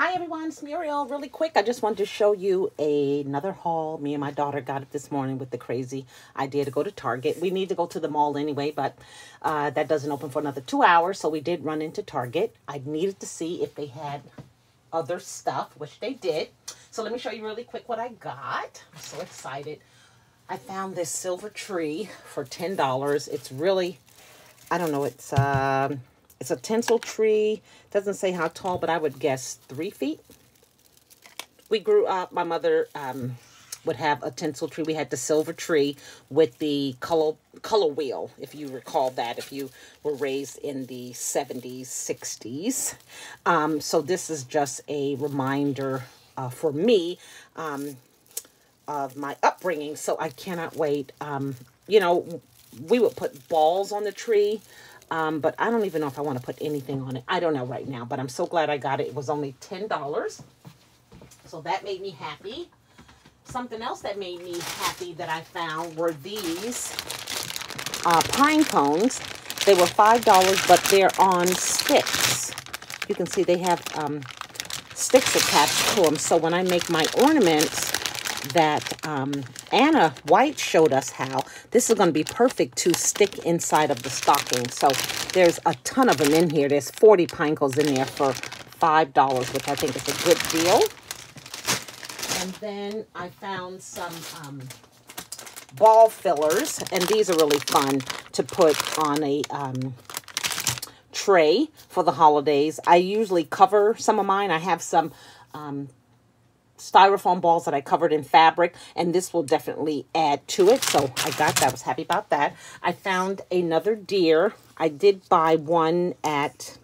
Hi everyone, it's Muriel. Really quick, I just wanted to show you a, another haul. Me and my daughter got it this morning with the crazy idea to go to Target. We need to go to the mall anyway, but uh, that doesn't open for another two hours, so we did run into Target. I needed to see if they had other stuff, which they did. So let me show you really quick what I got. I'm so excited. I found this silver tree for $10. It's really, I don't know, it's... Um, it's a tinsel tree. Doesn't say how tall, but I would guess three feet. We grew up, my mother um, would have a tinsel tree. We had the silver tree with the color, color wheel, if you recall that, if you were raised in the 70s, 60s. Um, so this is just a reminder uh, for me um, of my upbringing. So I cannot wait. Um, you know, we would put balls on the tree. Um, but I don't even know if I want to put anything on it. I don't know right now, but I'm so glad I got it. It was only $10. So that made me happy. Something else that made me happy that I found were these uh, pine cones. They were $5, but they're on sticks. You can see they have um, sticks attached to them. So when I make my ornaments, that um, Anna White showed us how. This is going to be perfect to stick inside of the stocking. So there's a ton of them in here. There's 40 pine cones in there for $5, which I think is a good deal. And then I found some um, ball fillers, and these are really fun to put on a um, tray for the holidays. I usually cover some of mine. I have some um, styrofoam balls that I covered in fabric, and this will definitely add to it. So I got that. I was happy about that. I found another deer. I did buy one at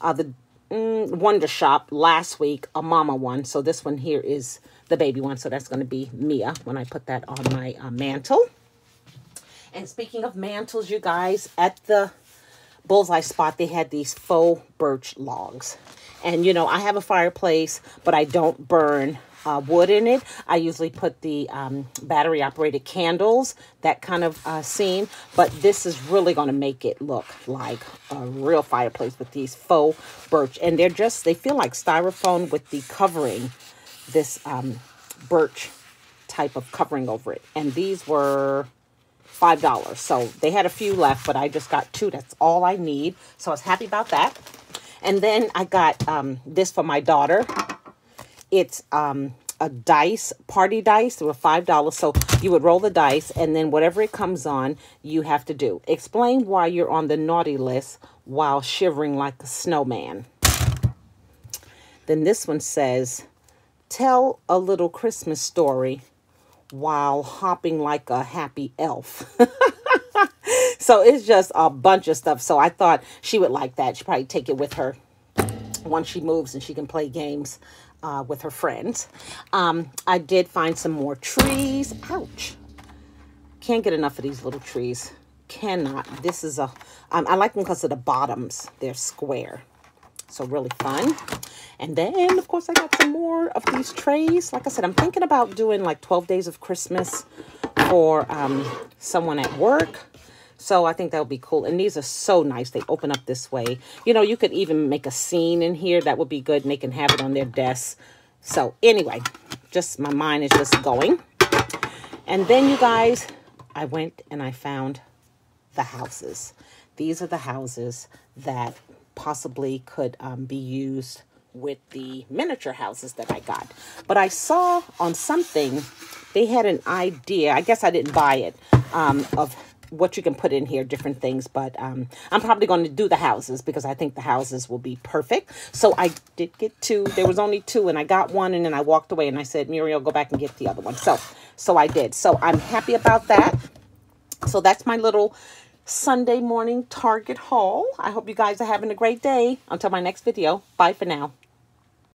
uh, the mm, Wonder Shop last week, a mama one. So this one here is the baby one. So that's going to be Mia when I put that on my uh, mantel. And speaking of mantels, you guys, at the bullseye spot, they had these faux birch logs. And, you know, I have a fireplace, but I don't burn uh, wood in it. I usually put the um, battery operated candles, that kind of uh, scene. But this is really going to make it look like a real fireplace with these faux birch. And they're just, they feel like styrofoam with the covering, this um, birch type of covering over it. And these were $5. So they had a few left, but I just got two. That's all I need. So I was happy about that. And then I got um, this for my daughter. It's um, a dice, party dice. They were $5. So you would roll the dice, and then whatever it comes on, you have to do. Explain why you're on the naughty list while shivering like a snowman. Then this one says, tell a little Christmas story while hopping like a happy elf. so it's just a bunch of stuff. So I thought she would like that. She'd probably take it with her once she moves and she can play games uh, with her friends. Um, I did find some more trees. Ouch. Can't get enough of these little trees. Cannot. This is a. Um, I like them because of the bottoms. They're square. So really fun. And then, of course, I got some more of these trays. Like I said, I'm thinking about doing like 12 days of Christmas for um, someone at work. So I think that would be cool. And these are so nice. They open up this way. You know, you could even make a scene in here. That would be good. And they can have it on their desk. So anyway, just my mind is just going. And then you guys, I went and I found the houses. These are the houses that possibly could um, be used with the miniature houses that I got. But I saw on something, they had an idea, I guess I didn't buy it, um, of what you can put in here, different things. But um, I'm probably going to do the houses because I think the houses will be perfect. So I did get two. There was only two and I got one and then I walked away and I said, Muriel, go back and get the other one. So, so I did. So I'm happy about that. So that's my little Sunday morning Target haul. I hope you guys are having a great day. Until my next video, bye for now.